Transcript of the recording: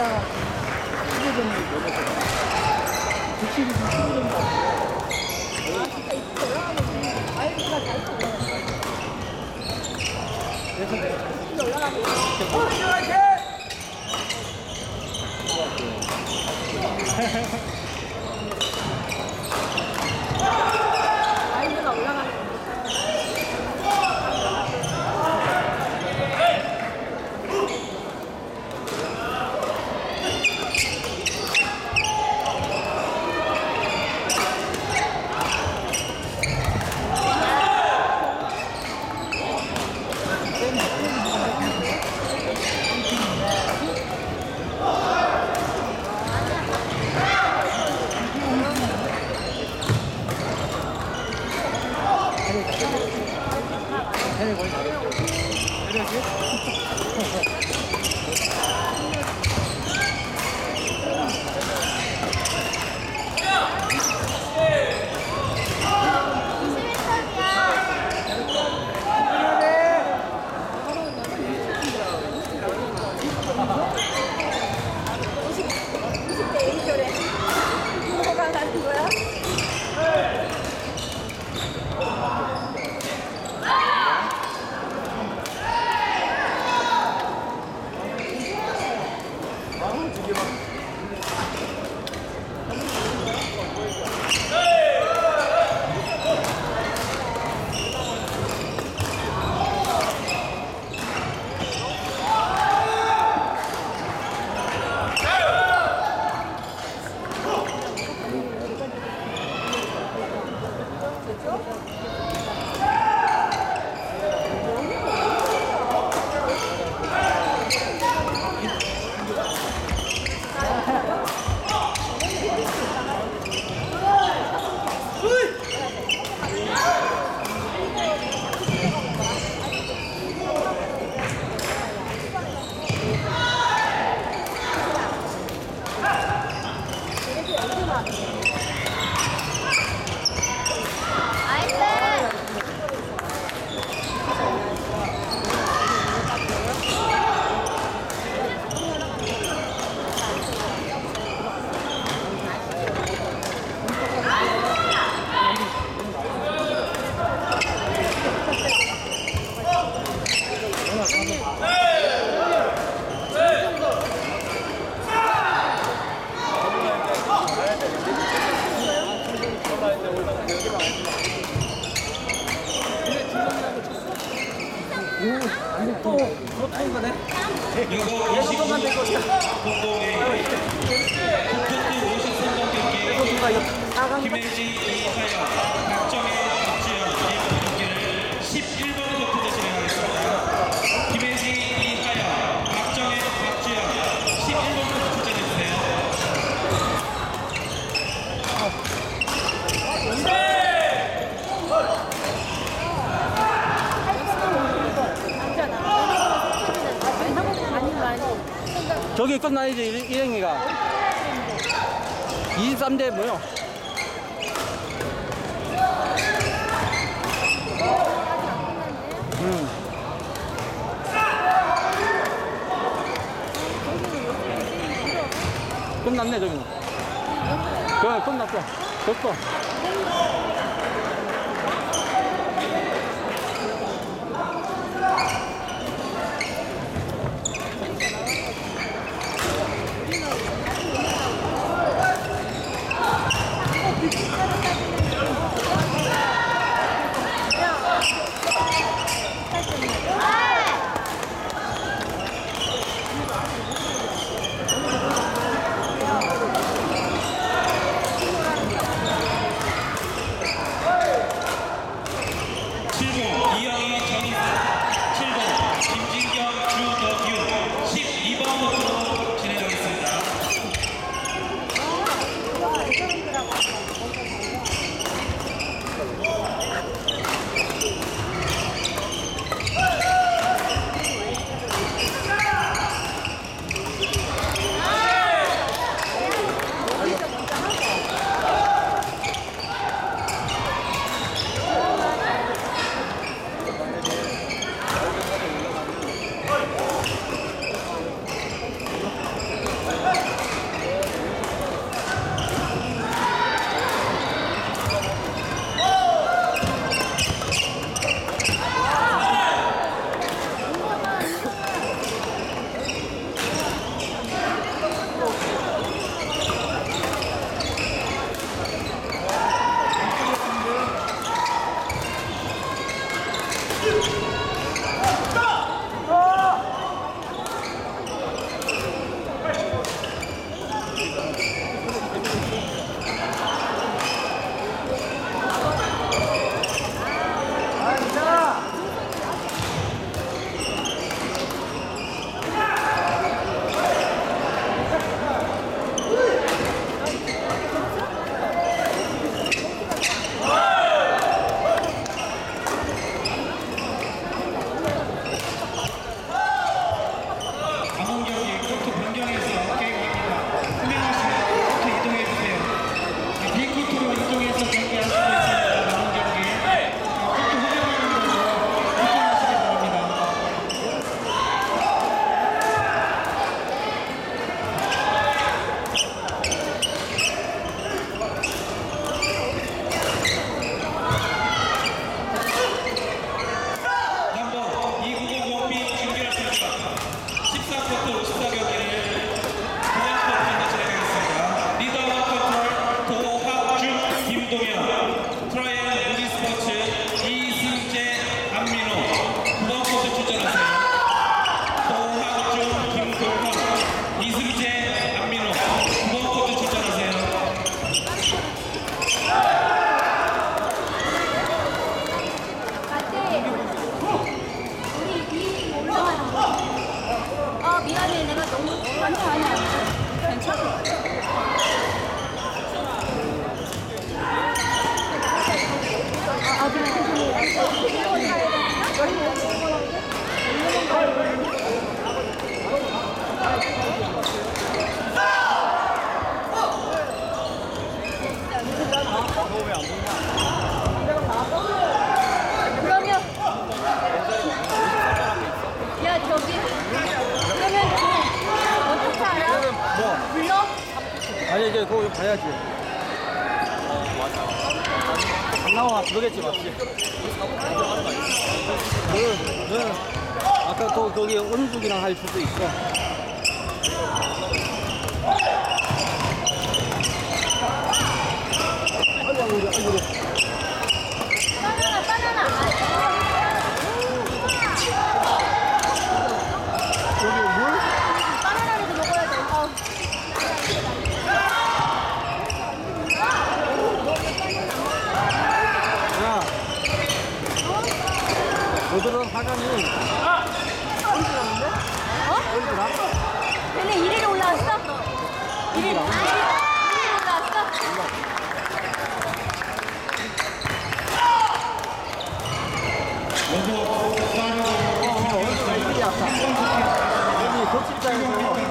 올라가. 15점 부실이 좀 15점 아이가 잘 올라가. 그래서 今ね。喜ばんでこうした今よ。 저기 끝나야지 일- 일행이가 23대 뭐요? 응. 끝났네 저기는 그래 끝났어 됐어 그러면 야 저기 그러면 그 어떻게 알아? 뭐? 불러? 아니 이제 그거 봐야지. 어, 안 나와 부르겠지 맞지? 그, 그 아까 또 거기 은숙이랑 할 수도 있어. 어, 어, 얼굴이 아파. 여기 격식장에서